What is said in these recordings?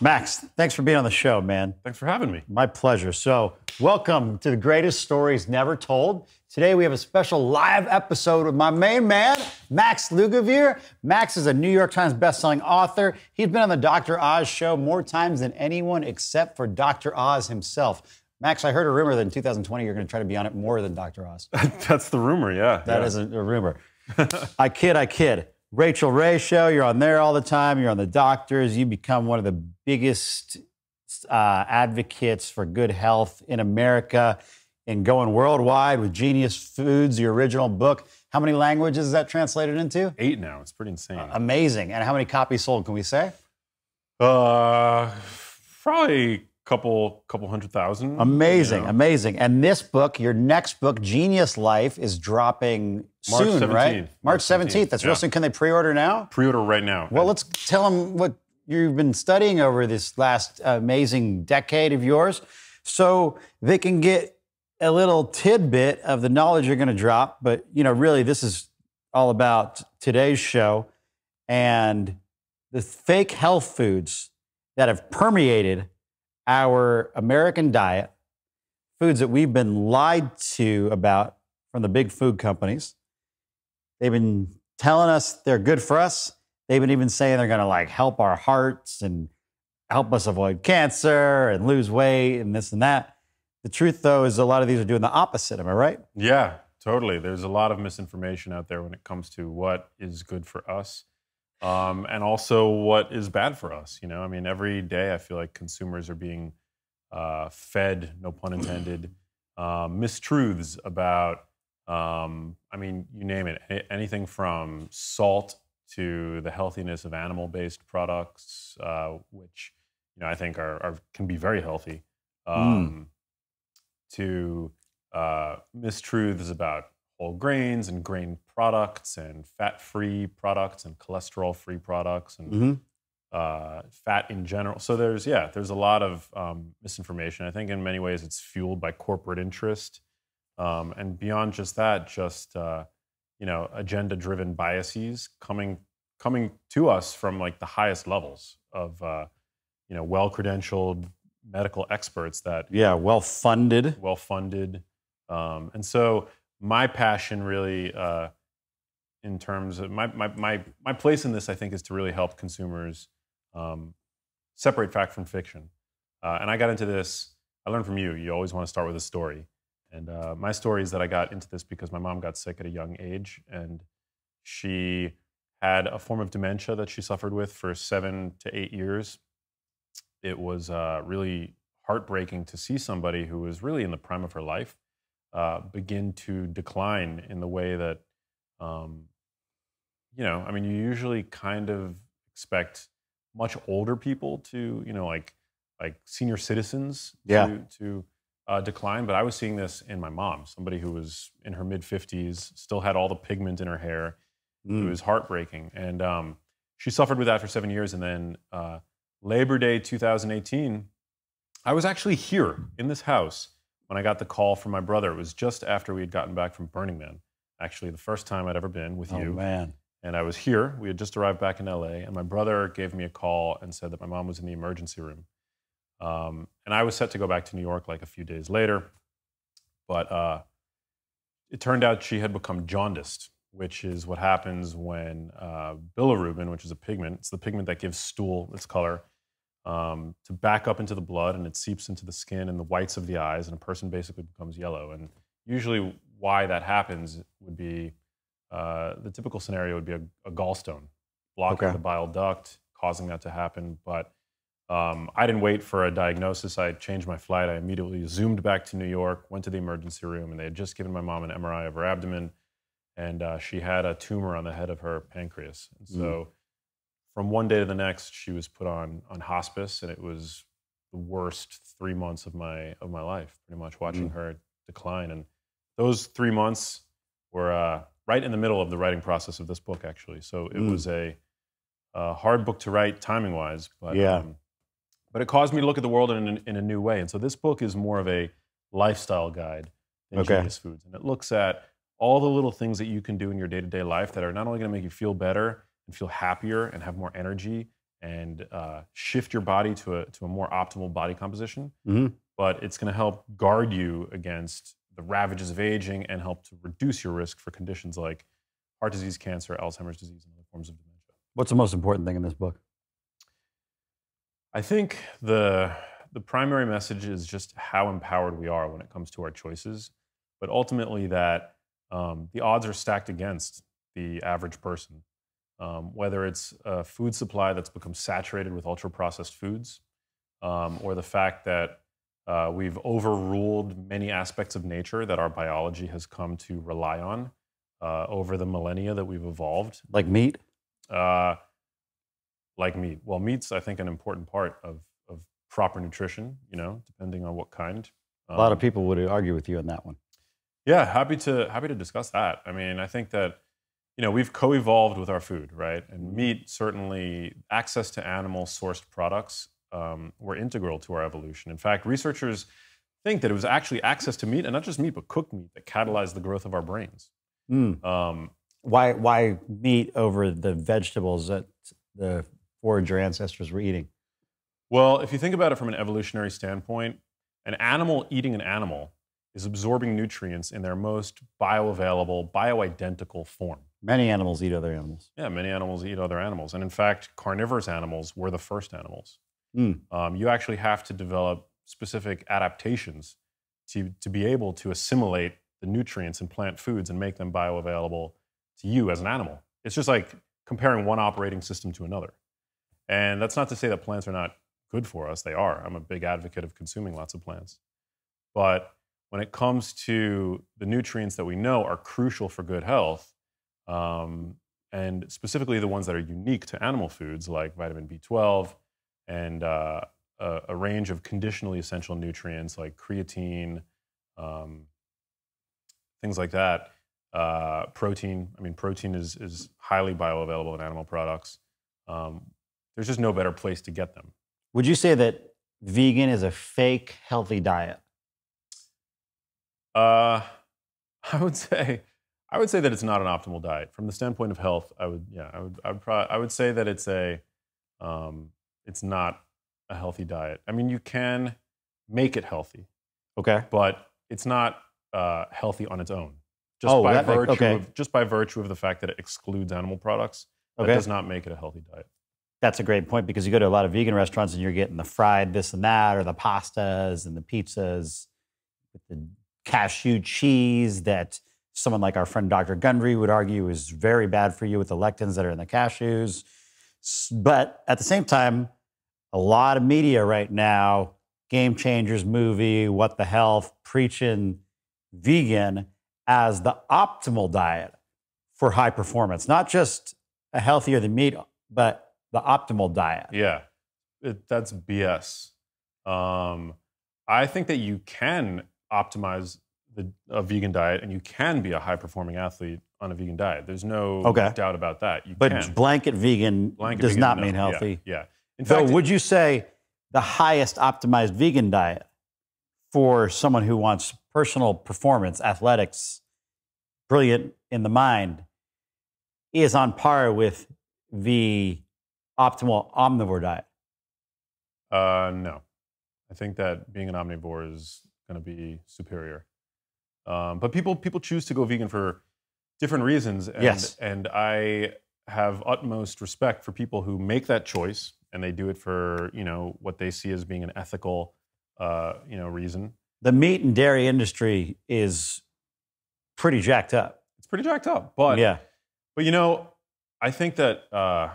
Max, thanks for being on the show, man. Thanks for having me. My pleasure. So, welcome to the greatest stories never told. Today we have a special live episode with my main man, Max Lugavere. Max is a New York Times bestselling author. He's been on the Dr. Oz show more times than anyone except for Dr. Oz himself. Max, I heard a rumor that in 2020 you're going to try to be on it more than Dr. Oz. That's the rumor, yeah. That yeah. is a, a rumor. I kid, I kid. Rachael Ray show, you're on there all the time. You're on the doctors. You become one of the biggest uh, advocates for good health in America and going worldwide with Genius Foods, your original book. How many languages is that translated into? Eight now. It's pretty insane. Uh, amazing. And how many copies sold, can we say? Uh, probably couple couple hundred thousand. Amazing, you know? amazing. And this book, your next book, Genius Life, is dropping March soon, 17th. right? March 17th. That's yeah. real soon. Can they pre-order now? Pre-order right now. Well, let's tell them what you've been studying over this last amazing decade of yours so they can get a little tidbit of the knowledge you're going to drop. But, you know, really, this is all about today's show and the fake health foods that have permeated our American diet, foods that we've been lied to about from the big food companies. They've been telling us they're good for us. They've been even saying they're going to like help our hearts and help us avoid cancer and lose weight and this and that. The truth, though, is a lot of these are doing the opposite. Am I right? Yeah, totally. There's a lot of misinformation out there when it comes to what is good for us um, and also what is bad for us. You know, I mean, every day I feel like consumers are being uh, fed, no pun intended, uh, mistruths about. Um, I mean, you name it. Anything from salt to the healthiness of animal-based products, uh, which you know I think are, are can be very healthy. Mm. Um, mm. To uh, mistruths about whole grains and grain products and fat-free products and cholesterol-free products and mm-hmm. uh, fat in general. So there's yeah, there's a lot of um, misinformation. I think in many ways it's fueled by corporate interest, um, and beyond just that, just uh, you know, agenda-driven biases coming coming to us from like the highest levels of uh, you know well-credentialed medical experts that yeah, well-funded, well-funded, um, and so my passion really uh, in terms of my, my, my, my place in this i think is to really help consumers um, separate fact from fiction. Uh, and i got into this i learned from you. You always want to start with a story. And uh, my story is that i got into this because my mom got sick at a young age and she had a form of dementia that she suffered with for seven to eight years. It was uh, really heartbreaking to see somebody who was really in the prime of her life uh, begin to decline in the way that, um, you know, I mean, you usually kind of expect much older people to, you know, like like senior citizens yeah. to, to uh, decline. But I was seeing this in my mom, somebody who was in her mid 50s, still had all the pigment in her hair. Mm. It was heartbreaking. And um, she suffered with that for seven years. And then uh, Labor Day 2018, I was actually here in this house when I got the call from my brother. It was just after we had gotten back from Burning Man. Actually, the first time I'd ever been with oh, you. man. And I was here. We had just arrived back in LA, and my brother gave me a call and said that my mom was in the emergency room. Um, and I was set to go back to New York like a few days later. But uh, it turned out she had become jaundiced, which is what happens when uh, bilirubin, which is a pigment, it's the pigment that gives stool its color, um, to back up into the blood and it seeps into the skin and the whites of the eyes, and a person basically becomes yellow. And usually, why that happens would be uh, the typical scenario would be a, a gallstone blocking Okay. the bile duct, causing that to happen. But um, I didn't wait for a diagnosis. I changed my flight. I immediately zoomed back to New York, went to the emergency room, and they had just given my mom an MRI of her abdomen, and uh, she had a tumor on the head of her pancreas. And so from one day to the next, she was put on on hospice, and it was the worst three months of my of my life. Pretty much watching Mm. her decline, and those three months were uh, right in the middle of the writing process of this book, actually. So it Mm. was a, a hard book to write, timing wise, but Yeah. um, but it caused me to look at the world in, in a new way. And so this book is more of a lifestyle guide than Okay. Genius Foods, and it looks at all the little things that you can do in your day to day life that are not only going to make you feel better and feel happier and have more energy and uh, shift your body to a, to a more optimal body composition. Mhm. But it's going to help guard you against the ravages of aging and help to reduce your risk for conditions like heart disease, cancer, Alzheimer's disease, and other forms of dementia. What's the most important thing in this book? I think the the primary message is just how empowered we are when it comes to our choices, but ultimately that um, the odds are stacked against the average person. Um, whether it's a food supply that's become saturated with ultra processed foods, um, or the fact that uh, we've overruled many aspects of nature that our biology has come to rely on uh, over the millennia that we've evolved. Like meat? Uh, like meat. Well, meat's I think an important part of of proper nutrition. You know, depending on what kind. A lot of Um, people would argue with you on that one. Yeah, happy to happy to discuss that. I mean, I think that you know we've co-evolved with our food, right? And meat certainly access to animal sourced products um, were integral to our evolution. In fact, researchers think that it was actually access to meat, and not just meat, but cooked meat, that catalyzed the growth of our brains. Mm. Um, Why, why meat over the vegetables that the forager ancestors were eating? Well, if you think about it from an evolutionary standpoint, an animal eating an animal is absorbing nutrients in their most bioavailable, bioidentical form. Many animals eat other animals. Yeah, many animals eat other animals. And in fact, carnivorous animals were the first animals. Mm. Um, you actually have to develop specific adaptations to, to be able to assimilate the nutrients in plant foods and make them bioavailable to you as an animal. It's just like comparing one operating system to another. And that's not to say that plants are not good for us. They are. I'm a big advocate of consuming lots of plants. But when it comes to the nutrients that we know are crucial for good health, um, and specifically the ones that are unique to animal foods like vitamin B12 and uh, a, a range of conditionally essential nutrients like creatine, um, things like that. Uh, protein, I mean, protein is, is highly bioavailable in animal products. Um, there's just no better place to get them. Would you say that vegan is a fake healthy diet? Uh, I would say, I would say that it's not an optimal diet from the standpoint of health. I would, yeah, I would, I would, probably, I would say that it's a, um, it's not a healthy diet. I mean, you can make it healthy, Okay. but it's not uh, healthy on its own. Just Oh, by that make- virtue okay. of just by virtue of the fact that it excludes animal products, that Okay. does not make it a healthy diet. That's a great point because you go to a lot of vegan restaurants and you're getting the fried this and that, or the pastas and the pizzas with the cashew cheese that someone like our friend Dr. Gundry would argue is very bad for you with the lectins that are in the cashews. But at the same time, a lot of media right now, Game Changers movie, What the Health, preaching vegan as the optimal diet for high performance, not just a healthier than meat, but the optimal diet. Yeah, it, that's BS. Um, I think that you can optimize the, a vegan diet and you can be a high performing athlete on a vegan diet. There's no Okay. doubt about that. You But can. blanket vegan Blanket does vegan, not no. mean Yeah, healthy. Yeah. In So, fact, would you say the highest optimized vegan diet for someone who wants personal performance, athletics, brilliant in the mind, is on par with the optimal omnivore diet? Uh, no, I think that being an omnivore is going to be superior. Um, but people people choose to go vegan for different reasons, and, Yes. and I have utmost respect for people who make that choice and they do it for you know what they see as being an ethical uh, you know reason. The meat and dairy industry is pretty jacked up. It's pretty jacked up, but yeah. But you know, I think that uh,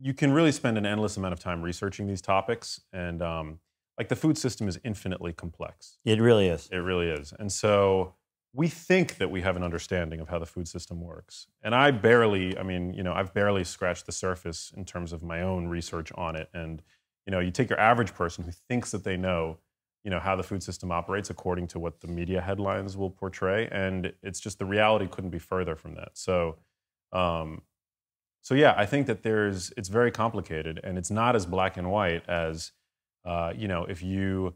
you can really spend an endless amount of time researching these topics, and um, like the food system is infinitely complex. It really is. It really is, and so we think that we have an understanding of how the food system works, and I barely, I mean, you know, I've barely scratched the surface in terms of my own research on it, and you know, you take your average person who thinks that they know. You know how the food system operates according to what the media headlines will portray, and it's just the reality couldn't be further from that. So, um, so yeah, I think that there's it's very complicated and it's not as black and white as uh, you know if you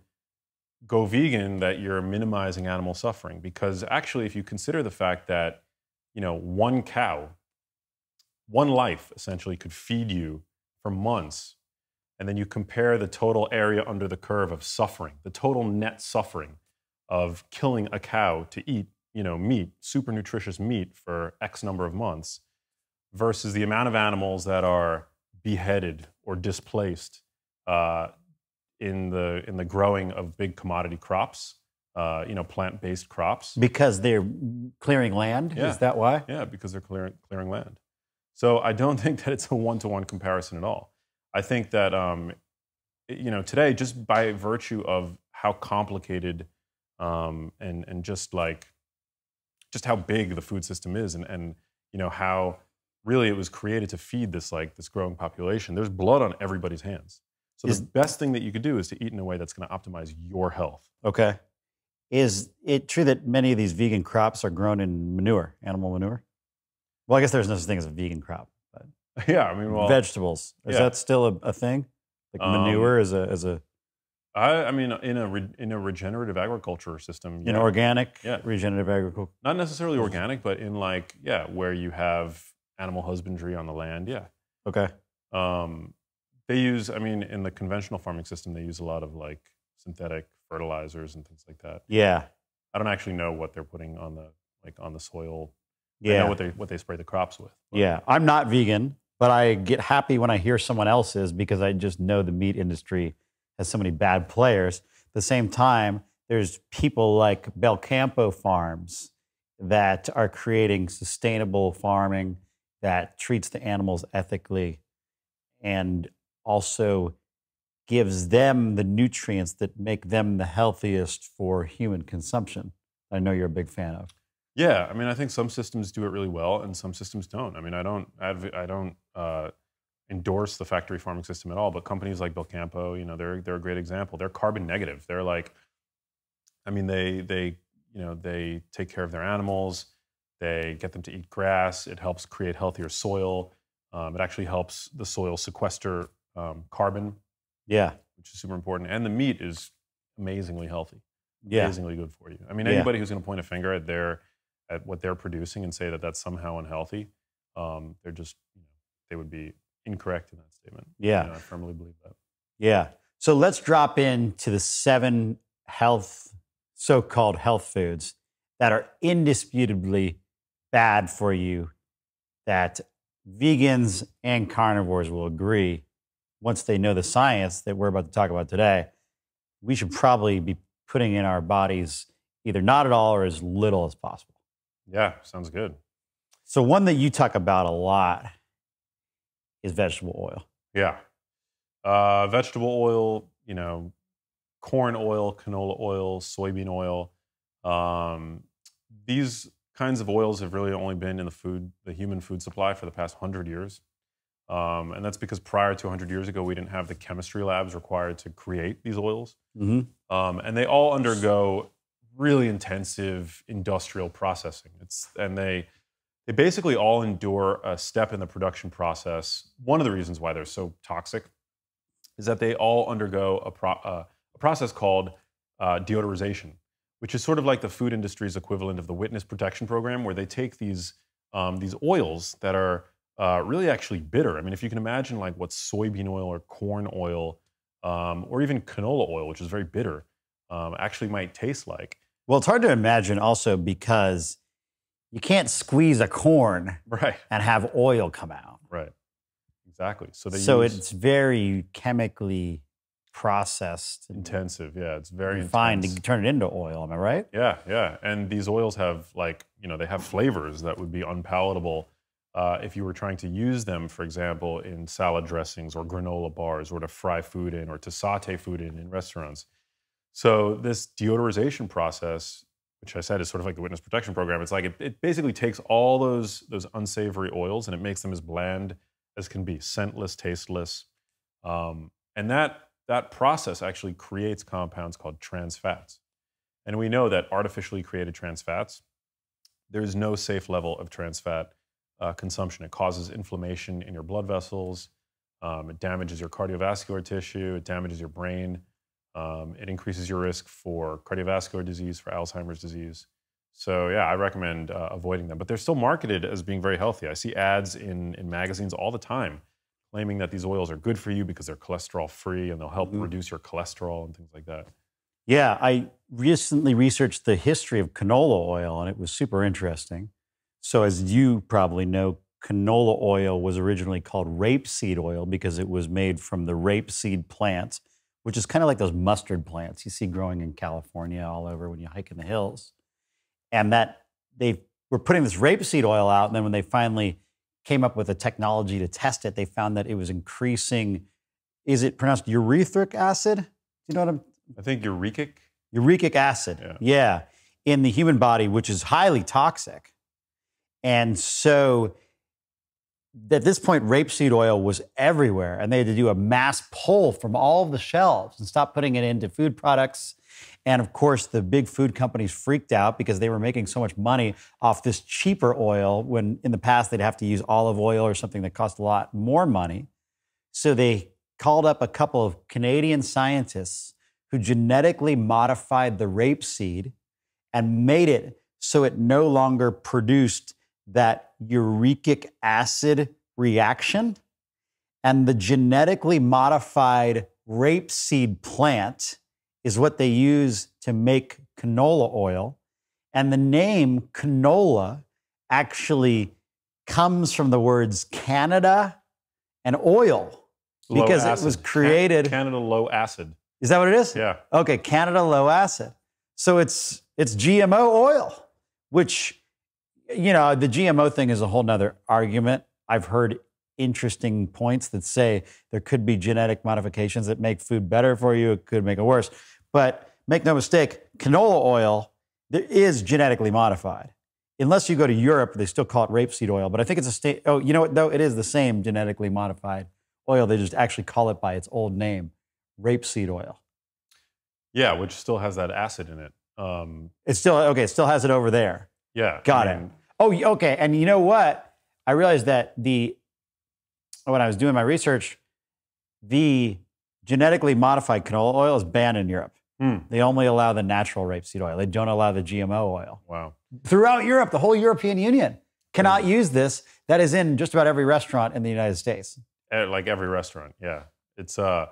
go vegan that you're minimizing animal suffering. Because actually if you consider the fact that you know one cow, one life essentially could feed you for months and then you compare the total area under the curve of suffering, the total net suffering of killing a cow to eat, you know, meat, super nutritious meat for X number of months, versus the amount of animals that are beheaded or displaced uh, in the in the growing of big commodity crops, uh, you know, plant-based crops. Because they're clearing land? Yeah. Is that why? Yeah, because they're clearing clearing land. So I don't think that it's a one-to-one comparison at all. I think that um, you know today, just by virtue of how complicated um, and and just like just how big the food system is, and and you know how really it was created to feed this like this growing population. There's blood on everybody's hands. So Is- the best thing that you could do is to eat in a way that's going to optimize your health. Okay. Is it true that many of these vegan crops are grown in manure, animal manure? Well, I guess there's no such thing as a vegan crop, but yeah, I mean, well, vegetables. Is yeah. that still a, a thing? Like Um, manure as a as a I, I mean, in a re, in a regenerative agriculture system, you know yeah. organic Yeah. regenerative agriculture. not necessarily organic, but in like yeah, where you have animal husbandry on the land. Yeah, Okay. um, they use. I mean, in the conventional farming system, they use a lot of like synthetic fertilizers and things like that. Yeah. I don't actually know what they're putting on the like on the soil. I Yeah. know what they what they spray the crops with. but- Yeah, I'm not vegan, but I get happy when I hear someone else is because I just know the meat industry has so many bad players. At the same time, there's people like Belcampo Farms that are creating sustainable farming that treats the animals ethically and also gives them the nutrients that make them the healthiest for human consumption. I know you're a big fan of. Yeah, I mean, I think some systems do it really well, and some systems don't. I mean, I don't, adv- I don't uh, endorse the factory farming system at all. But companies like Belcampo, you know, they're they're a great example. They're carbon negative. They're like, I mean, they they you know they take care of their animals. They get them to eat grass. It helps create healthier soil. Um, it actually helps the soil sequester um, carbon, Yeah. which is super important. And the meat is amazingly healthy Yeah. amazingly good for you. I mean, Yeah. anybody who's going to point a finger at their at what they're producing and say that that's somehow unhealthy, um, they're just you know, they would be incorrect in that statement. Yeah. You know, I firmly believe that. Yeah. So let's drop into the seven health, so called health foods that are indisputably bad for you, that vegans and carnivores will agree once they know the science that we're about to talk about today. We should probably be putting in our bodies either not at all or as little as possible. Yeah, sounds good. So, one that you talk about a lot is vegetable oil. Yeah, uh, vegetable oil, you know, corn oil, canola oil, soybean oil. Um, these kinds of oils have really only been in the food, the human food supply for the past hundred years. Um, and that's because prior to 100 years ago, we didn't have the chemistry labs required to create these oils. Mm-hmm. Um, and they all undergo really intensive industrial processing. It's, and they, they basically all endure a step in the production process. One of the reasons why they're so toxic is that they all undergo a, pro, uh, a process called uh, deodorization, which is sort of like the food industry's equivalent of the witness protection program, where they take these, um, these oils that are uh, really actually bitter. I mean, if you can imagine like what soybean oil or corn oil um, or even canola oil, which is very bitter, um, actually might taste like. Well, it's hard to imagine also because you can't squeeze a corn Right, and have oil come out. right. Exactly. So they so use it's very chemically processed intensive. Yeah, it's very refined intense. to turn it into oil. Am I right? Yeah, yeah. And these oils have like, you know, they have flavors that would be unpalatable uh, if you were trying to use them, for example, in salad dressings or granola bars or to fry food in or to saute food in in restaurants. So this deodorization process, which I said is sort of like the witness protection program, it's like it, it basically takes all those, those unsavory oils and it makes them as bland as can be, scentless, tasteless. Um, and that, that process actually creates compounds called trans fats. And we know that artificially created trans fats, there's no safe level of trans fat uh, consumption. It causes inflammation in your blood vessels. Um, it damages your cardiovascular tissue. It damages your brain. Um, it increases your risk for cardiovascular disease, for Alzheimer's disease. So yeah, I recommend uh, avoiding them. But they're still marketed as being very healthy. I see ads in, in magazines all the time claiming that these oils are good for you because they're cholesterol free and they'll help Mhm. reduce your cholesterol and things like that. Yeah, I recently researched the history of canola oil and it was super interesting. So, as you probably know, canola oil was originally called rapeseed oil because it was made from the rapeseed plants, which is kind of like those mustard plants you see growing in California all over when you hike in the hills. And that they were putting this rapeseed oil out, and then when they finally came up with a technology to test it, they found that it was increasing. Is it pronounced urethric acid? Do you know what I'm I think uric. uric acid. Yeah. Yeah. in the human body, which is highly toxic. And so at this point, rapeseed oil was everywhere, and they had to do a mass pull from all of the shelves and stop putting it into food products. And of course, the big food companies freaked out because they were making so much money off this cheaper oil when in the past they'd have to use olive oil or something that cost a lot more money. So they called up a couple of Canadian scientists who genetically modified the rapeseed and made it so it no longer produced that uric acid reaction. And the genetically modified rapeseed plant is what they use to make canola oil. And the name canola actually comes from the words Canada and oil Low because it was created. Canada low acid. Is that what it is? Yeah. Okay, Canada low acid. So it's it's GMO oil, which you know, the GMO thing is a whole nother argument. I've heard interesting points that say there could be genetic modifications that make food better for you, it could make it worse. But make no mistake, canola oil there is genetically modified. Unless you go to Europe, they still call it rapeseed oil. But I think it's a state. Oh, you know what? Though it is the same genetically modified oil. They just actually call it by its old name, rapeseed oil. Yeah, which still has that acid in it. Um, It's still okay. It still has it over there. yeah. Got I it. Oh, okay. And you know what? I realized that the when I was doing my research, the genetically modified canola oil is banned in Europe. Hmm. They only allow the natural rapeseed oil. They don't allow the GMO oil. Wow. Throughout Europe, the whole European Union cannot use this. That is in just about every restaurant in the United States. At, like every restaurant. Yeah. It's uh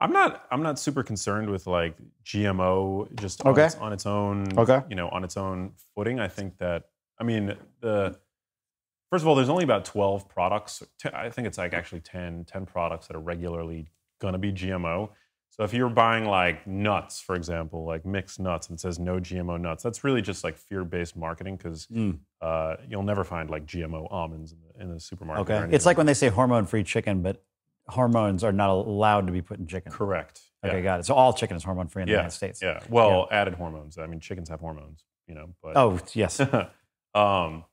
I'm not I'm not super concerned with like GMO just on, Okay. its, on its own Okay. you know on its own footing. I think that I mean the first of all there's only about 12 products. I think it's like actually 10 10 products that are regularly going to be GMO. So if you're buying like nuts, for example, like mixed nuts and it says no GMO nuts, that's really just like fear-based marketing because uh, you'll never find like GMO almonds in the, in the supermarket. Okay. It's like when they say hormone free chicken, but hormones are not allowed to be put in chicken. correct. Okay, Yeah. got it. So all chicken is hormone free in the Yeah, United States. Yeah. Well, added hormones. I mean, chickens have hormones, you know. But Oh, yes. um,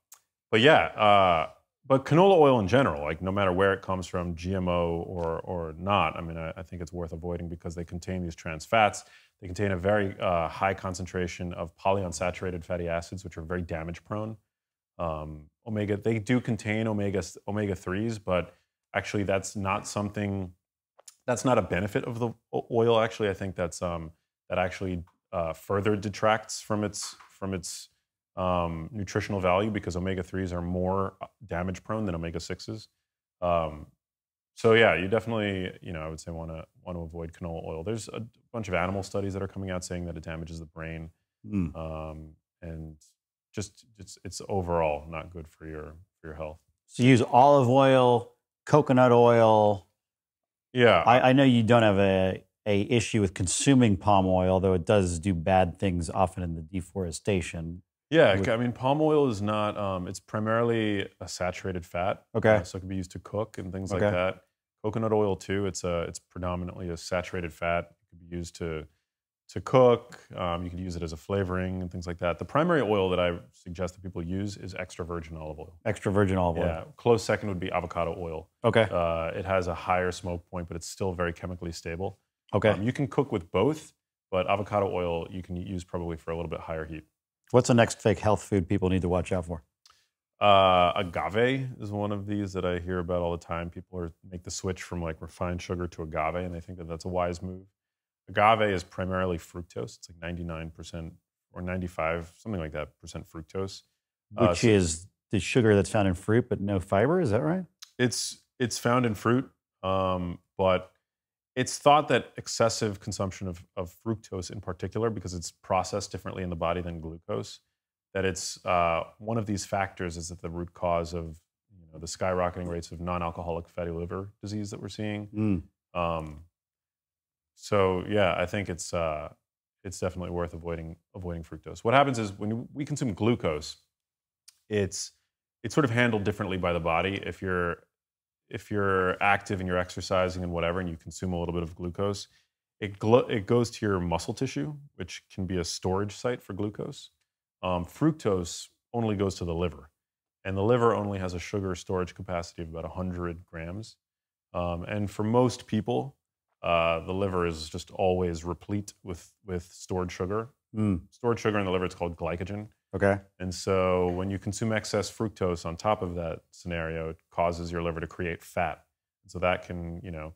but yeah. Uh, but canola oil in general, like no matter where it comes from, GMO or or not, I mean, I, I think it's worth avoiding because they contain these trans fats. They contain a very uh, high concentration of polyunsaturated fatty acids, which are very damage prone. Um, omega, they do contain omega omega threes, but actually, that's not something. That's not a benefit of the oil. Actually, I think that's um, that actually uh, further detracts from its from its um, nutritional value because omega threes are more uh, damage prone than omega sixes. Um, so yeah, you definitely you know I would say want to want to avoid canola oil. There's a bunch of animal studies that are coming out saying that it damages the brain Mm. um, and just it's it's overall not good for your for your health. So use olive oil, coconut oil. Yeah, I, I know you don't have a, a issue with consuming palm oil, though it does do bad things often in the deforestation. Yeah, Would- I mean, palm oil is not. Um, it's primarily a saturated fat. Okay. uh, so it can be used to cook and things Okay. like that. Coconut oil too. It's a. It's predominantly a saturated fat. It can be used to to cook. Um, you can use it as a flavoring and things like that. The primary oil that I suggest that people use is extra virgin olive oil. Extra virgin olive oil. Yeah, close second would be avocado oil. Okay. Uh, it has a higher smoke point, but it's still very chemically stable. Okay. Um, you can cook with both, but avocado oil you can use probably for a little bit higher heat. What's the next fake health food people need to watch out for? Uh, agave is one of these that I hear about all the time. People are make the switch from like refined sugar to agave, and they think that that's a wise move. Agave is primarily fructose. It's like 99% or 95, something like that, percent fructose. Uh, Which so is the sugar that's found in fruit, but no fiber. Is that right? it's it's found in fruit. Um, but it's thought that excessive consumption of, of fructose in particular, because it's processed differently in the body than glucose, that it's uh, one of these factors is that the root cause of you know, the skyrocketing rates of non-alcoholic fatty liver disease that we're seeing. Mm. Um, so yeah, I think it's uh, it's definitely worth avoiding avoiding fructose. What happens is when we consume glucose, it's it's sort of handled differently by the body. If you're if you're active and you're exercising and whatever, and you consume a little bit of glucose, it glo- it goes to your muscle tissue, which can be a storage site for glucose. Um, fructose only goes to the liver, and the liver only has a sugar storage capacity of about 100 grams. Um, and for most people, uh, the liver is just always replete with with stored sugar. Mm. Stored sugar in the liver, it's called glycogen. Okay. And so when you consume excess fructose on top of that scenario, it causes your liver to create fat. So that can, you know,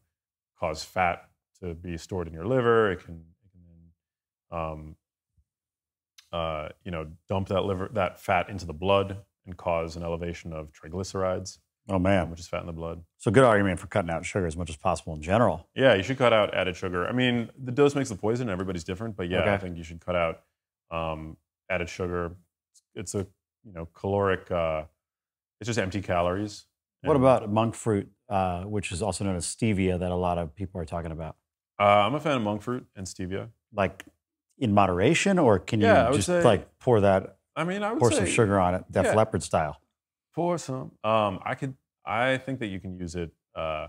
cause fat to be stored in your liver. It can, it can um, uh, you know, dump that liver that fat into the blood and cause an elevation of triglycerides, Oh man. which is fat in the blood. So good argument for cutting out sugar as much as possible in general. Yeah, you should cut out added sugar. I mean, the dose makes the poison. Everybody's different, but yeah, I think you should cut out um, added sugar. It's a you know caloric. Uh, it's just empty calories. What about monk fruit, uh, which is also known as stevia, that a lot of people are talking about? Uh, I'm a fan of monk fruit and stevia. Like in moderation, or can you Yeah, just say- like pour that, I mean, I would pour say some sugar on it, Def yeah. Leppard style? Pour some. Um, I could. I think that you can use it uh,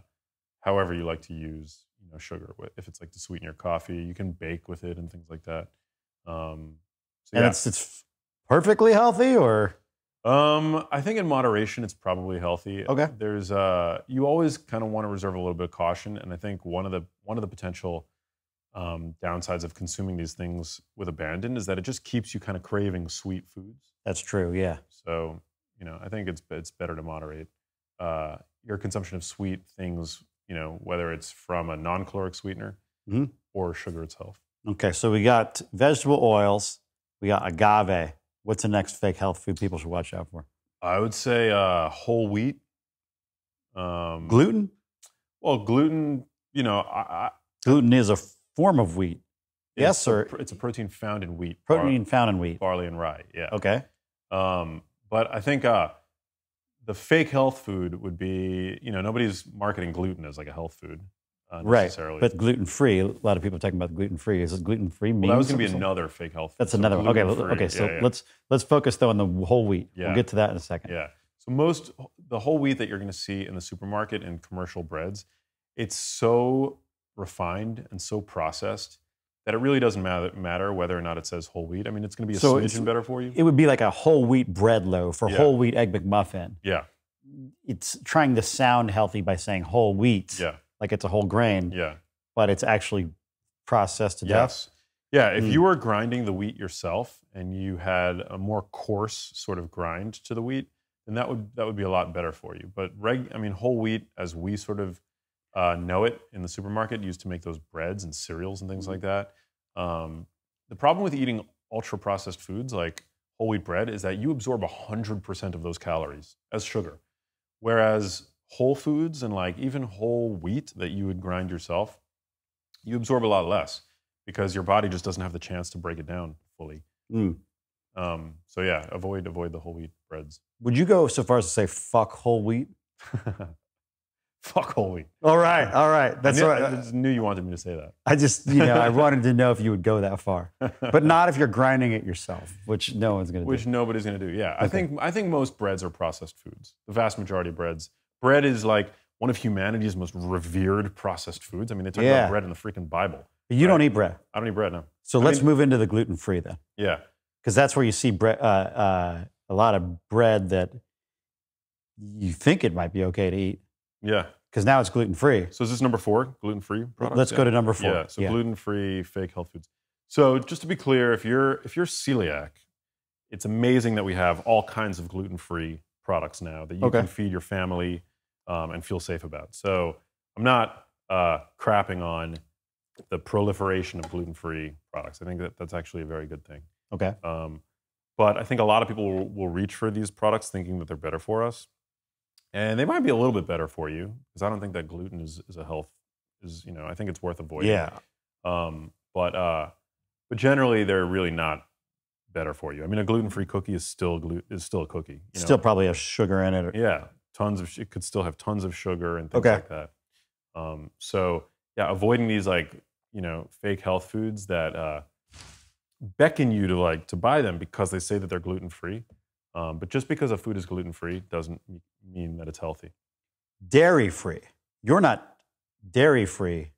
however you like to use you know sugar. With- If it's like to sweeten your coffee, you can bake with it and things like that. Um, so And yeah. it's it's perfectly healthy, or Um, I think in moderation, it's probably healthy. Okay. There's uh, you always kind of want to reserve a little bit of caution, and I think one of the one of the potential um, downsides of consuming these things with abandon is that it just keeps you kind of craving sweet foods. that's true. Yeah. So you know, I think it's it's better to moderate uh, your consumption of sweet things. You know, whether it's from a non-caloric sweetener Mhm. or sugar itself. Okay. So we got vegetable oils. We got agave. What's the next fake health food people should watch out for? I would say uh, whole wheat. Um, Gluten. Well, gluten. You know, I, I, Gluten is a form of wheat. Yes, a sir. it's a protein found in wheat, bar- Protein found in wheat. barley, and rye. Yeah. Okay. Um, but I think uh, the fake health food would be, you know, nobody's marketing gluten as like a health food uh, Right. necessarily. But gluten free. A lot of people are talking about gluten free. Is it gluten free? well, that was going to be another fake health. That's So another one. Okay. Okay. So yeah, yeah. let's let's focus though on the whole wheat. Yeah. We'll get to that in a second. Yeah. So most the whole wheat that you're going to see in the supermarket and commercial breads, it's so refined and so processed that it really doesn't matter, matter whether or not it says whole wheat. I mean, it's going to be a So smidgen better for you. It would be like a whole wheat bread loaf or Yeah. whole wheat egg McMuffin. yeah. It's trying to sound healthy by saying whole wheat, Yeah. Like it's a whole grain, Yeah. but it's actually processed to death. Yes. Yeah, if Mm. you were grinding the wheat yourself and you had a more coarse sort of grind to the wheat, then that would that would be a lot better for you. But reg, I mean, whole wheat, as we sort of uh, know it in the supermarket, used to make those breads and cereals and things like that. Um, the problem with eating ultra processed foods like whole wheat bread is that you absorb 100% of those calories as sugar. Whereas whole foods and like even whole wheat that you would grind yourself, you absorb a lot less because your body just doesn't have the chance to break it down fully. Mm. Um, so yeah, avoid avoid the whole wheat breads. Would you go so far as to say fuck whole wheat? Fuck whole wheat. All right, all right. That's I knew, all right. I just knew you wanted me to say that. I just, you know, I wanted to know if you would go that far, but not if you're grinding it yourself, which no one's going to do which nobody's going to do. Yeah, I think I think most breads are processed foods. The vast majority of breads. Bread is like one of humanity's most revered processed foods. I mean, they talk Yeah. about bread in the freaking Bible. But you don't eat bread. I don't eat bread now. So let's mean- move into the gluten free then, Yeah, because that's where you see bre- uh, uh, a lot of bread that you think it might be okay to eat, yeah. because now it's gluten free. So is this number four, gluten free products? Let's go to number four. Yeah, so gluten free fake health foods. So just to be clear, if you're if you're celiac, it's amazing that we have all kinds of gluten free products now that you Okay. can feed your family um, and feel safe about. So I'm not uh, crapping on the proliferation of gluten free products. I think that that's actually a very good thing. Okay. Um, but I think a lot of people will, will reach for these products thinking that they're better for us. and they might be a little bit better for you because I don't think that gluten is, is a health is you know I think it's worth avoiding. Yeah. Um, but uh, but generally they're really not better for you. I mean, a gluten free cookie is still glu- is still a cookie. You know? Still probably has sugar in it. or- yeah, tons of it could still have tons of sugar and things Okay. like that. Um, so yeah, avoiding these like you know fake health foods that uh, beckon you to like to buy them because they say that they're gluten free. Um, but just because a food is gluten free doesn't mean that it's healthy. Dairy free. You're not dairy free,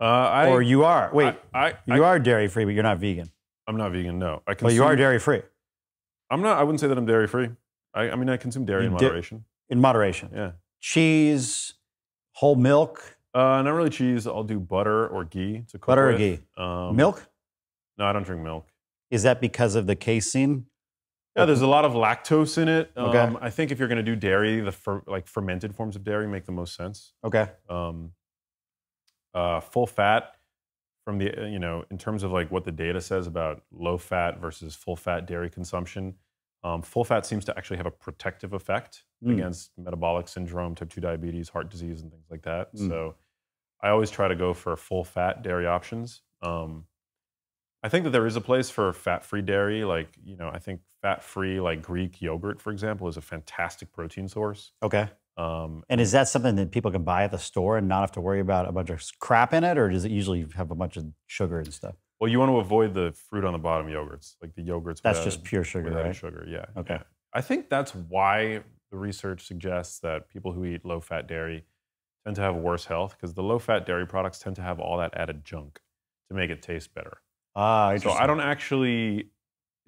Uh, I, or you are. Wait, I, I, you are dairy free, but you're not vegan. I'm not vegan. No, I Well, you are dairy free I'm not. I wouldn't say that I'm dairy free. I, I mean, I consume dairy You in moderation. In moderation. yeah. Cheese, whole milk, Uh, not really cheese. I'll do butter or ghee to cook butter or with. ghee. Um, milk. No, I don't drink milk. Is that because of the casein? Yeah, there's a lot of lactose in it. Um, Okay. I think if you're going to do dairy, the fer- like fermented forms of dairy make the most sense. Okay. Um, uh, full fat from the you know in terms of like what the data says about low fat versus full fat dairy consumption. Um, full fat seems to actually have a protective effect Mm. against metabolic syndrome, type 2 diabetes, heart disease, and things like that. Mm. So I always try to go for full fat dairy options. Um, I think that there is a place for fat free dairy. Like, you know, I think fat free, like Greek yogurt, for example, is a fantastic protein source. Okay. Um, And is that something that people can buy at the store and not have to worry about a bunch of crap in it, or does it usually have a bunch of sugar and stuff? Well, you want to avoid the fruit on the bottom yogurts, like the yogurts. That's without- just pure sugar, right? sugar, yeah. Okay. yeah. I think that's why the research suggests that people who eat low fat dairy tend to have worse health because the low fat dairy products tend to have all that added junk to make it taste better. Ah, So. I don't actually,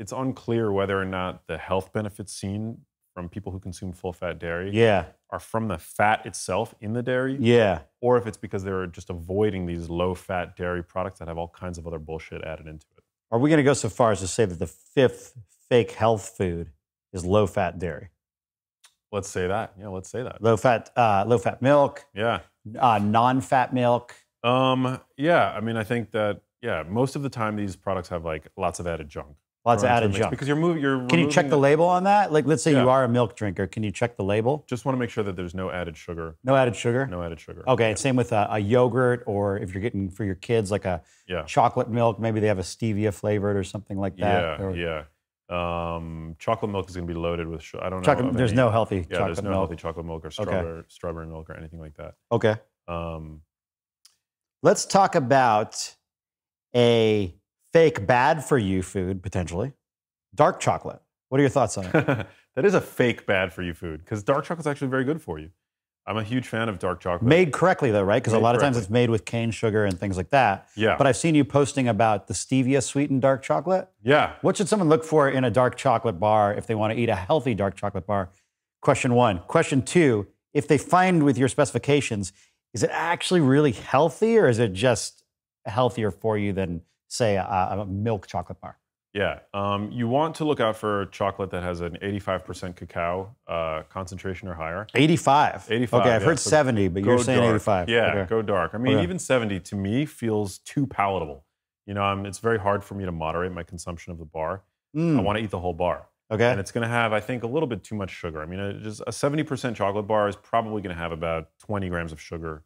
it's unclear whether or not the health benefits seen from people who consume full fat dairy Yeah. are from the fat itself in the dairy Yeah. or if it's because they're just avoiding these low fat dairy products that have all kinds of other bullshit added into it. Are we going to go so far as to say that the fifth fake health food is low fat dairy? Let's say that. Yeah, let's say that. Low fat, uh, low fat milk, Yeah. uh, non fat milk. Um, yeah, I mean, I think that yeah, most of the time these products have like lots of added junk. Lots of thrown into added junk. because you're moving. You're Can you check removing the label on that? Like, let's say you are a milk drinker. Can you check the label? Just want to make sure that there's no added sugar. No added sugar. No added sugar. Okay. Yeah. Same with a, a yogurt, or if you're getting for your kids like a Yeah. chocolate milk, maybe they have a stevia flavored or something like that. Yeah. or Yeah. Um, chocolate milk is going to be loaded with. I don't know. chocolate. of There's any- no healthy Yeah, chocolate there's no milk. healthy chocolate milk or strawberry, strawberry milk or anything like that. Okay. Um, Let's talk about a fake bad for you food potentially. Dark chocolate. What are your thoughts on it? that is a fake bad for you food because dark chocolate's actually very good for you. I'm a huge fan of dark chocolate. made correctly though, right? Because a lot of times it's made with cane sugar and things like that. Yeah. But I've seen you posting about the stevia sweetened dark chocolate. yeah. What should someone look for in a dark chocolate bar if they want to eat a healthy dark chocolate bar? Question one. Question two, if they find with your specifications, is it actually really healthy or is it just healthier for you than, say, a, a milk chocolate bar? Yeah, um, you want to look out for chocolate that has an 85% cacao uh, concentration or higher. 85. 85, Okay, I've yeah. heard So 70, but you're saying dark. 85. Yeah, Okay. go dark. I mean, Okay. even 70 to me feels too palatable. You know, um, it's very hard for me to moderate my consumption of the bar. Mm, I want to eat the whole bar. okay. And it's going to have, I think, a little bit too much sugar. I mean, just a 70% chocolate bar is probably going to have about 20 grams of sugar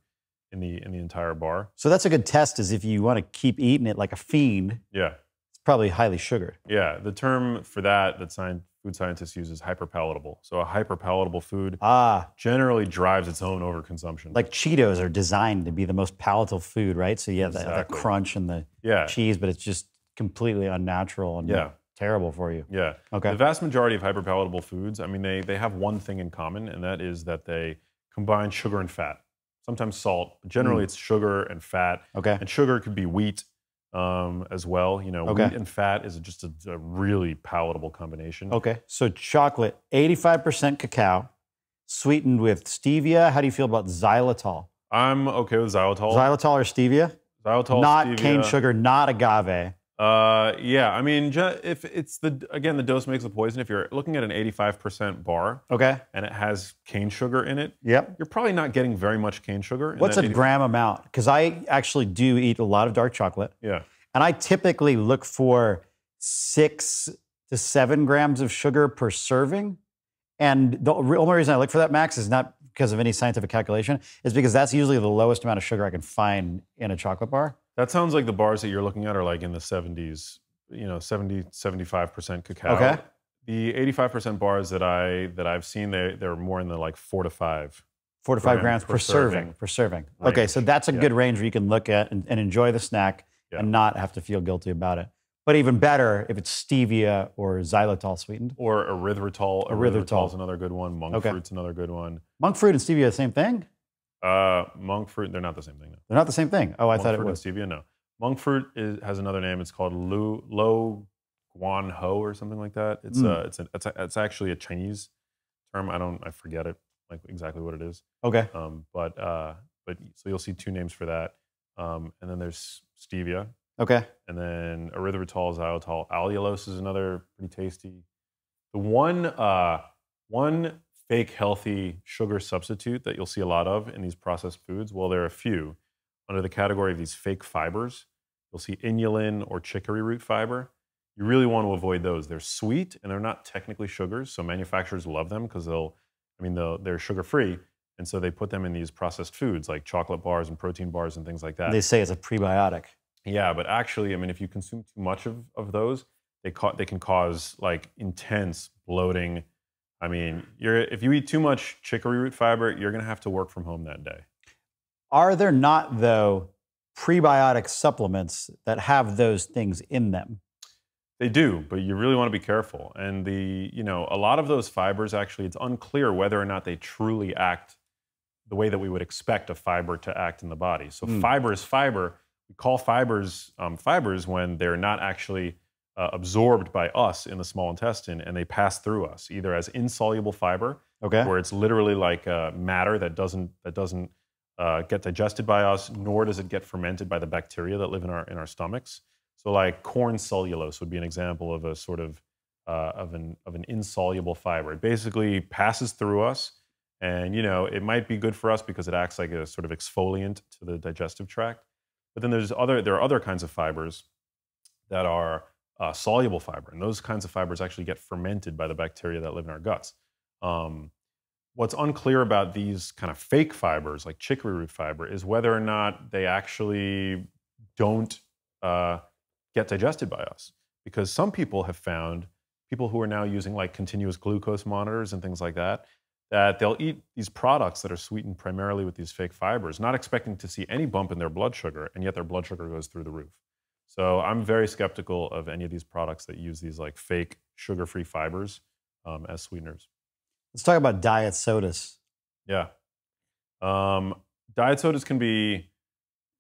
in the in the entire bar. So that's a good test is if you want to keep eating it like a fiend, Yeah. it's probably highly sugared. Yeah, the term for that that sci- food scientists use is hyperpalatable. So a hyperpalatable food Ah, generally drives its own overconsumption. like Cheetos are designed to be the most palatable food, right? So yeah, have the, the crunch and the yeah, cheese, but it's just completely unnatural and Yeah. terrible for you. yeah. Okay. The vast majority of hyperpalatable foods, I mean, they they have one thing in common, and that is that they combine sugar and fat. Sometimes salt, but generally Mm. it's sugar and fat. Okay. And sugar could be wheat um, as well. You know, Okay. wheat and fat is just a, a really palatable combination. Okay. So chocolate, 85% cacao, sweetened with stevia. How do you feel about xylitol? I'm okay with xylitol. Xylitol or stevia? xylitol, not stevia. cane sugar, not agave. Uh, yeah, I mean, ju- if it's the again the dose makes the poison. If you're looking at an 85% bar Okay. and it has cane sugar in it, Yep. you're probably not getting very much cane sugar. in What's that a 80 gram amount? Because I actually do eat a lot of dark chocolate, Yeah, and I typically look for six to seven grams of sugar per serving. And the re- only reason I look for that, Max, is not because of any scientific calculation, is because that's usually the lowest amount of sugar I can find in a chocolate bar. That sounds like the bars that you're looking at are like in the 70s, you know, 70, 75% cacao. Okay. The 85% bars that I that I've seen, they they're more in the like four to five. Four to five Grams grams per per serving. serving Per serving. Okay, so that's a Yeah. good range where you can look at and, and enjoy the snack Yeah. and not have to feel guilty about it. But even better if it's stevia or xylitol sweetened. Or erythritol. Erythritol. Erythritol is another good one. Monk Okay. fruit's another good one. Monk fruit and stevia, the same thing? Uh, monk fruit, they're not the same thing. No. They're not the same thing. Oh, I monk thought it was. and stevia, no. Monk fruit is, has another name. It's called Lu, Lo Guan Ho or something like that. It's Mm. uh, it's a, it's a, it's actually a Chinese term. I don't I forget it like exactly what it is. Okay. Um, but uh, but so you'll see two names for that. Um, and then there's stevia, Okay. and then erythritol, xylitol, allulose is another pretty tasty. The one uh, one fake healthy sugar substitute that you'll see a lot of in these processed foods. Well, there are a few under the category of these fake fibers. You'll see inulin or chicory root fiber. You really want to avoid those. They're sweet and they're not technically sugars, so manufacturers love them because they'll, I mean, they'll, they're sugar free, and so they put them in these processed foods like chocolate bars and protein bars and things like that. They say it's a prebiotic. Yeah, but actually, I mean, if you consume too much of, of those, they ca- they can cause like intense bloating. I mean, you're if you eat too much chicory root fiber, you're gonna have to work from home that day. Are there not, though, prebiotic supplements that have those things in them? They do, but you really want to be careful. And the you know a lot of those fibers actually, it's unclear whether or not they truly act the way that we would expect a fiber to act in the body. So Mm. fiber is fiber. We call fibers um, fibers when they're not actually uh, absorbed by us in the small intestine and they pass through us either as insoluble fiber, Okay. where it's literally like uh, matter that doesn't that doesn't uh, get digested by us, nor does it get fermented by the bacteria that live in our in our stomachs. So, like corn cellulose would be an example of a sort of uh, of an of an insoluble fiber. It basically passes through us, and you know it might be good for us because it acts like a sort of exfoliant to the digestive tract. But then there's other there are other kinds of fibers that are uh, soluble fiber, and those kinds of fibers actually get fermented by the bacteria that live in our guts. Um, what's unclear about these kind of fake fibers, like chicory root fiber, is whether or not they actually don't uh, get digested by us. Because some people have found, people who are now using like continuous glucose monitors and things like that, that they'll eat these products that are sweetened primarily with these fake fibers, not expecting to see any bump in their blood sugar, and yet their blood sugar goes through the roof. So I'm very skeptical of any of these products that use these like fake sugar-free fibers um, as sweeteners. Let's talk about diet sodas. Yeah. Um, diet sodas can be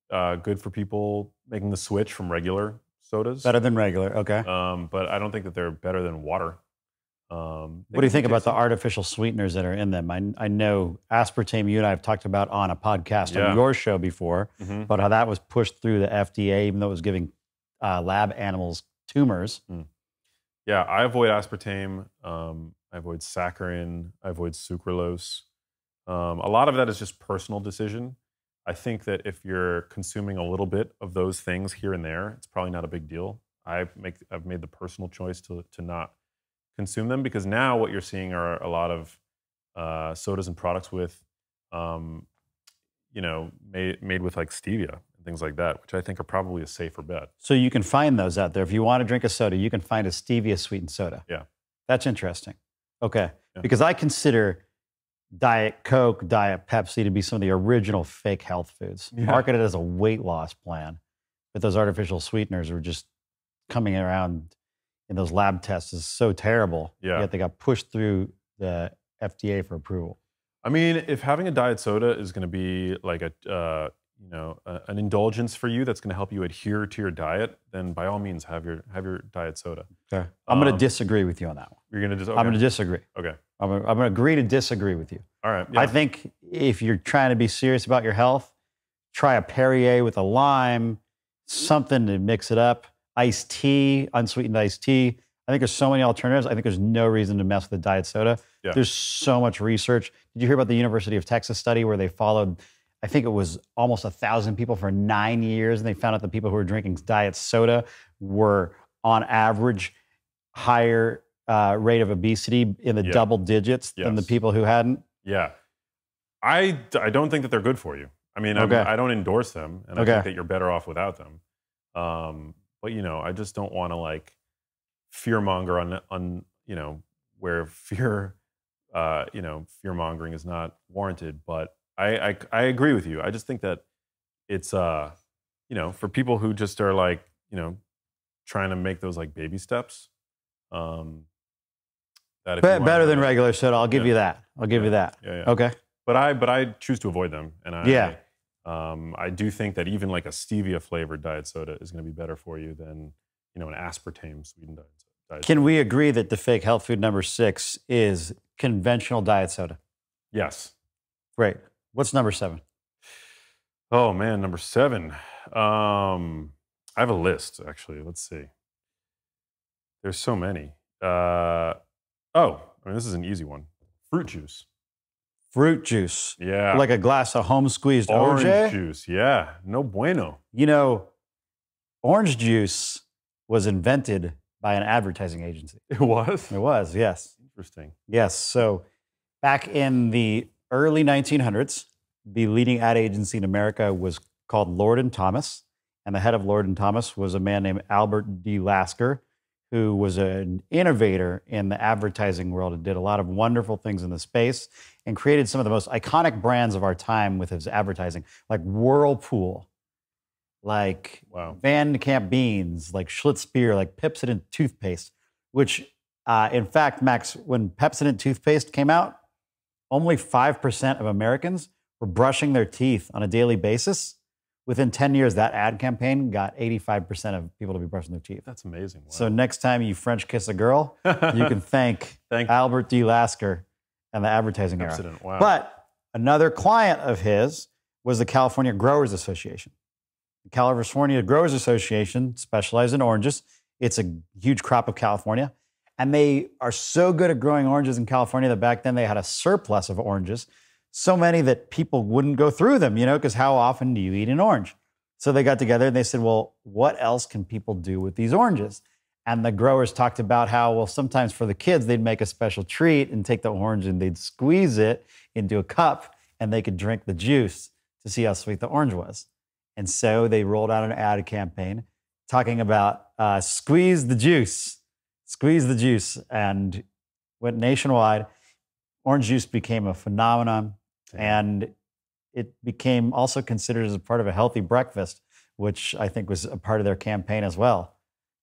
uh, good for people making the switch from regular sodas. Better than regular. Okay. Um, but I don't think that they're better than water. Um, What do you think about the artificial sweeteners that are in them? I, I know aspartame, you and I have talked about on a podcast Yeah. on your show before, Mhm. about how that was pushed through the FDA, even though it was giving uh, lab animals tumors. Yeah, I avoid aspartame. Um, I avoid saccharin. I avoid sucralose. Um, a lot of that is just personal decision. I think that if you're consuming a little bit of those things here and there, it's probably not a big deal. I make I've made the personal choice to to not consume them because now what you're seeing are a lot of uh, sodas and products with, um, you know, made made with like stevia things like that, which I think are probably a safer bet. So you can find those out there. If you want to drink a soda, you can find a stevia sweetened soda. Yeah. That's interesting. Okay. Yeah. Because I consider Diet Coke, Diet Pepsi to be some of the original fake health foods, Yeah. marketed as a weight loss plan. But those artificial sweeteners were just coming around in those lab tests is so terrible. Yeah. Yet they got pushed through the FDA for approval. I mean, if having a diet soda is going to be like a uh, you know a, an indulgence for you that's going to help you adhere to your diet, then by all means have your have your diet soda. Okay. I'm going Um, to disagree with you on that one. You're going to just okay. I'm going to disagree. okay. I'm going to, I'm going to agree to disagree with you. All right. Yeah. I think if you're trying to be serious about your health, try a Perrier with a lime, something to mix it up. Iced tea, unsweetened iced tea. I think there's so many alternatives. I think there's no reason to mess with a diet soda. Yeah. There's so much research. Did you hear about the University of Texas study where they followed, I think it was almost a thousand people for nine years, and they found out the people who were drinking diet soda were on average higher uh, rate of obesity in the Yeah. double digits than the people who hadn't. Yeah. I, I don't think that they're good for you. I mean, Okay. I don't endorse them, and I Okay. think that you're better off without them. Um, but you know, I just don't want to like fear monger on on you know where fear, uh, you know, fear mongering is not warranted. But I, I I agree with you. I just think that it's uh, you know, for people who just are like you know trying to make those like baby steps. Um, that Be- better than regular soda. I'll give Yeah. you that. I'll give you that. Yeah, yeah Okay. but I but I choose to avoid them, and I Yeah. um, I do think that even like a stevia flavored diet soda is going to be better for you than you know an aspartame sweetened diet. diet Can we agree that the fake health food number six is conventional diet soda? Yes. Great. What's number seven? Oh man, number seven. Um, I have a list actually. Let's see. There's so many. Uh, oh, I mean this is an easy one. Fruit juice. Fruit juice. Yeah. Like a glass of home squeezed orange orange. juice. Yeah. No bueno. You know, orange juice was invented by an advertising agency. It was It was, yes. interesting. Yes. So back in the early 1900s, the leading ad agency in America was called Lord and Thomas. And the head of Lord and Thomas was a man named Albert D. Lasker, who was an innovator in the advertising world and did a lot of wonderful things in the space and created some of the most iconic brands of our time with his advertising, like Whirlpool, like Wow. Van Camp beans, like Schlitz beer, like Pepsodent toothpaste, which, uh, in fact, Max, when Pepsodent toothpaste came out, only 5% of Americans were brushing their teeth on a daily basis. Within 10 years, that ad campaign got 85% of people to be brushing their teeth. That's amazing. Wow. So next time you French kiss a girl, you can thank thank Albert D. Lasker and the advertising era. accident. Wow. But another client of his was the California Growers Association. The California Growers Association specializes in oranges. It's a huge crop of California. And they are so good at growing oranges in California that back then they had a surplus of oranges, so many that people wouldn't go through them, you know, because how often do you eat an orange? So they got together and they said, well, what else can people do with these oranges? And the growers talked about how, well, sometimes for the kids, they'd make a special treat and take the orange and they'd squeeze it into a cup and they could drink the juice to see how sweet the orange was. And so they rolled out an ad campaign talking about uh, squeeze the juice, squeeze the juice, and went nationwide. Orange juice became a phenomenon and it became also considered as a part of a healthy breakfast, which I think was a part of their campaign as well.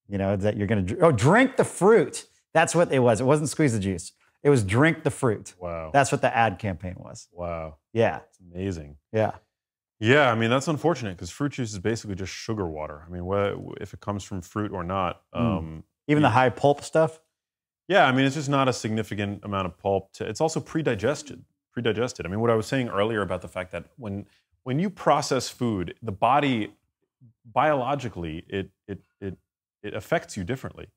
You know, that you're going to oh drink the fruit. That's what it was. It wasn't squeeze the juice. It was drink the fruit. wow. That's what the ad campaign was. wow. Yeah, It's amazing. yeah. Yeah, I mean that's unfortunate because fruit juice is basically just sugar water. I mean, what, if it comes from fruit or not? Mm. Even the high pulp stuff. yeah, I mean it's just not a significant amount of pulp. To, it's also pre-digested. Pre-digested. I mean, what I was saying earlier about the fact that when when you process food, the body biologically it it it it affects you differently.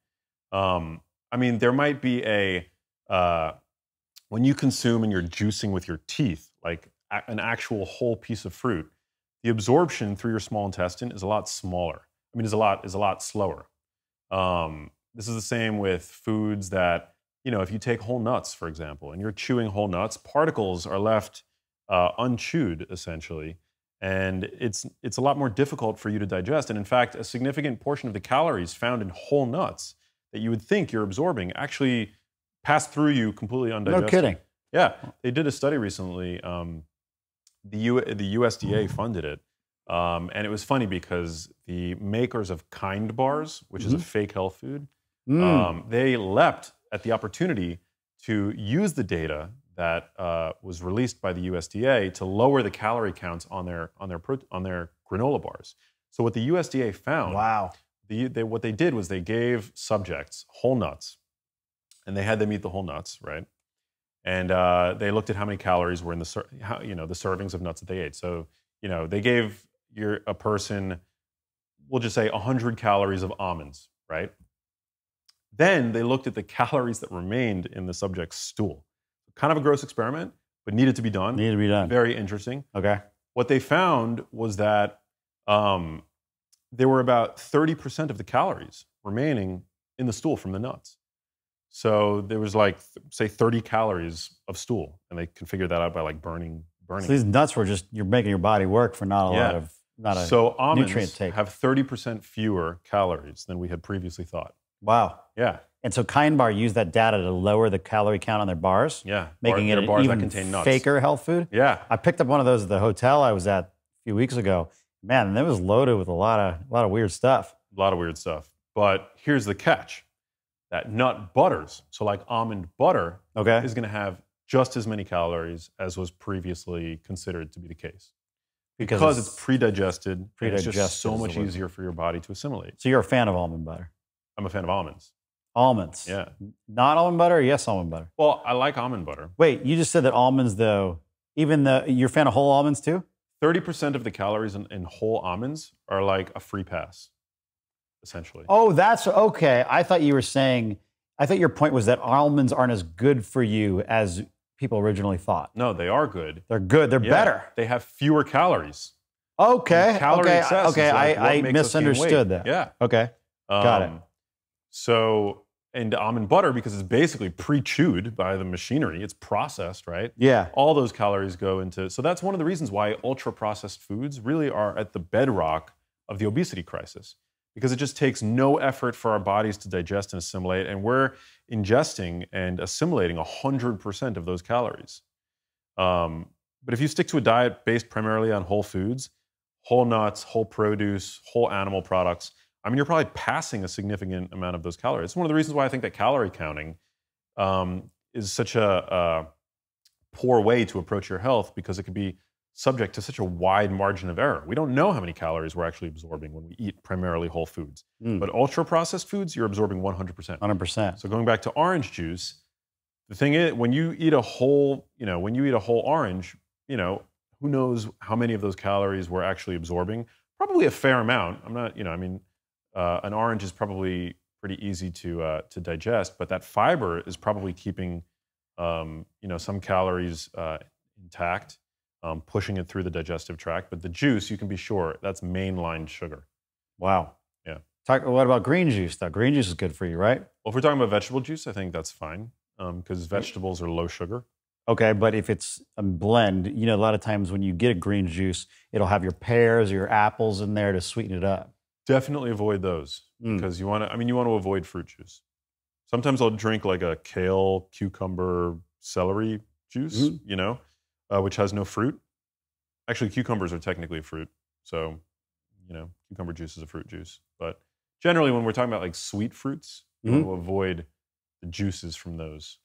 Um, I mean, there might be a uh, when you consume and you're juicing with your teeth, like a- an actual whole piece of fruit, the absorption through your small intestine is a lot smaller. I mean, is a lot is a lot slower. Um, this is the same with foods that you know. If you take whole nuts, for example, and you're chewing whole nuts, particles are left uh, unchewed essentially, and it's it's a lot more difficult for you to digest. And in fact, a significant portion of the calories found in whole nuts that you would think you're absorbing actually pass through you completely undigested. No kidding. Yeah, they did a study recently. Um, the U- the USDA funded it, um, and it was funny because the makers of Kind bars, which is a fake health food, Mm. um, they leapt at the opportunity to use the data that uh, was released by the USDA to lower the calorie counts on their on their on their granola bars. So what the USDA found wow. the, they, what they did was they gave subjects whole nuts and they had them eat the whole nuts right and uh, they looked at how many calories were in the ser- how, you know the servings of nuts that they ate so you know they gave your a person we'll just say 100 calories of almonds right then they looked at the calories that remained in the subject's stool kind of a gross experiment but needed to be done Need to be done. very interesting Okay. what they found was that um, there were about 30% of the calories remaining in the stool from the nuts. So there was like, say, 30 calories of stool, and they can figure that out by like burning burning. So these nuts were just you're making your body work for not a Yeah. lot of not a so almonds nutrient take. have 30% fewer calories than we had previously thought. Wow. Yeah, And so Kind Bar used that data to lower the calorie count on their bars, yeah. making it an even that contain nuts. faker health food. Yeah, I picked up one of those at the hotel I was at a few weeks ago. Man, it was loaded with a lot of a lot of weird stuff. a lot of weird stuff. But here's the catch: that nut butters, so like almond butter, Okay. is going to have just as many calories as was previously considered to be the case. Because, it's, pre-digested, and it's just so much easier for your body to assimilate. so you're a fan of almond butter. I'm a fan of almonds. Almonds. Yeah. Not almond butter yes almond butter? Well, I like almond butter. Wait, you just said that almonds though, even the you're a fan of whole almonds too? 30% of the calories in, in whole almonds are like a free pass, essentially. Oh, that's okay. I thought you were saying I thought your point was that almonds aren't as good for you as people originally thought. No, they are good. They're good. They're Yeah, better. They have fewer calories. Okay. Calorie okay. okay. like I, I makes us gain misunderstood that. Yeah. Okay. Got it. Um, So, and almond butter, because it's basically pre chewed by the machinery, it's processed, right? Yeah. All those calories go into. So, that's one of the reasons why ultra processed foods really are at the bedrock of the obesity crisis, because it just takes no effort for our bodies to digest and assimilate. And we're ingesting and assimilating 100% of those calories. Um, but if you stick to a diet based primarily on whole foods, whole nuts, whole produce, whole animal products, I mean, you're probably passing a significant amount of those calories. It's one of the reasons why I think that calorie counting um, is such a, a poor way to approach your health because it could be subject to such a wide margin of error. We don't know how many calories we're actually absorbing when we eat primarily whole foods. Mm. But ultra processed foods, you're absorbing 100%. 100%. So going back to orange juice, the thing is, when you eat a whole, you know, when you eat a whole orange, you know, who knows how many of those calories we're actually absorbing? Probably a fair amount. I'm not, you know, I mean, uh, an orange is probably pretty easy to uh, to digest, but that fiber is probably keeping, um, you know, some calories uh, intact, um, pushing it through the digestive tract. But the juice, you can be sure that's mainline sugar. Wow. Yeah. Talk, what about green juice though? Green juice is good for you, right? Well, if we're talking about vegetable juice, I think that's fine because vegetables are low sugar. Okay, but if it's a blend, you know, a lot of times when you get a green juice, it'll have your pears or your apples in there to sweeten it up. Definitely avoid those Mm. because you want to. I mean, you want to avoid fruit juice. Sometimes I'll drink like a kale, cucumber, celery juice, Mhm. you know, uh, which has no fruit. Actually, cucumbers are technically a fruit, so you know, cucumber juice is a fruit juice. But generally, when we're talking about like sweet fruits, you Mhm. want to avoid the juices from those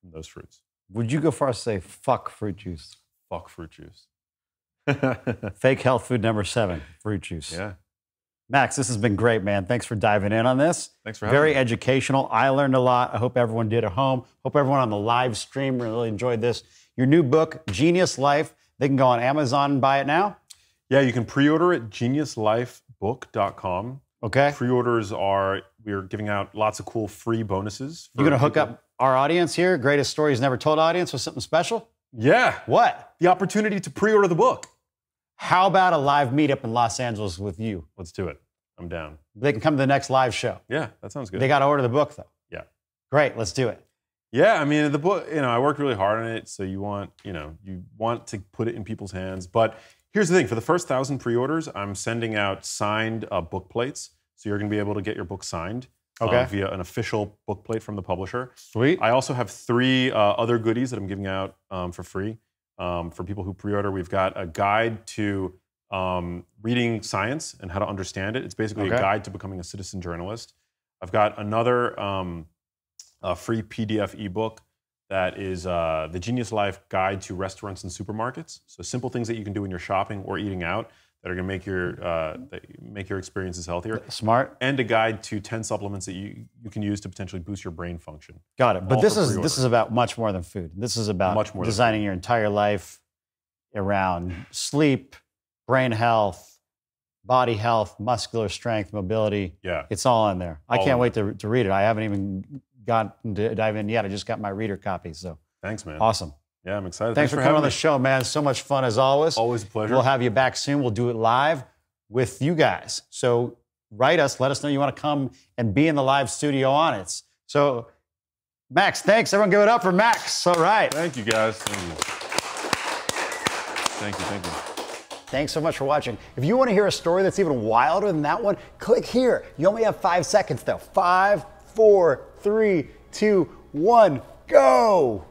from those fruits. Would you go far as to say fuck fruit juice? Fuck fruit juice. Fake health food number seven, fruit juice. yeah. Max, this has been great, man. Thanks for diving in on this. Thanks for having Very me. educational. I learned a lot. I hope everyone did at home. Hope everyone on the live stream really enjoyed this. Your new book, Genius Life, they can go on Amazon and buy it now. Yeah, you can pre-order at geniuslifebook.com. Okay. Pre-orders are we're giving out lots of cool free bonuses. You're going to for hook up our audience here, Greatest Stories Never Told audience, with something special? Yeah, What? the opportunity to pre-order the book. How about a live meetup in Los Angeles with you? Let's do it. I'm down. They can come to the next live show. Yeah, that sounds good. They got to order the book, though. Yeah. Great. Let's do it. yeah, I mean the book. You know, I worked really hard on it, so you want you know you want to put it in people's hands. But here's the thing: for the first thousand pre-orders, I'm sending out signed uh, book plates, so you're going to be able to get your book signed uh, Okay. via an official book plate from the publisher. Sweet. I also have three uh, other goodies that I'm giving out um, for free um, for people who pre-order. We've got a guide to um, reading science and how to understand it. It's basically Okay. a guide to becoming a citizen journalist. I've got another um, a free PDF ebook that is uh, the Genius Life Guide to Restaurants and Supermarkets. So simple things that you can do when you're shopping or eating out that are going to make your uh, make your experiences healthier. Smart. And a guide to 10 supplements that you, you can use to potentially boost your brain function. Got it. But All this is pre-order. this is about much more than food. This is about Much more designing your entire life around sleep, brain health, body health, muscular strength, mobility. Yeah. It's all in there. I All can't wait to, to read it. I haven't even gotten to dive in yet. I just got my reader copy. So Thanks, man. awesome. Yeah, I'm excited. Thanks, Thanks for, for coming on me. the show, man. So much fun as always. Always a pleasure. We'll have you back soon. We'll do it live with you guys. So write us, let us know you want to come and be in the live studio on it. So, Max, thanks. Everyone give it up for Max. All right. Thank you, guys. Thank you. Thank you. Thank you. Thanks so much for watching. If you want to hear a story that's even wilder than that one, click here. You only have five seconds though. Five, four, three, two, one, go!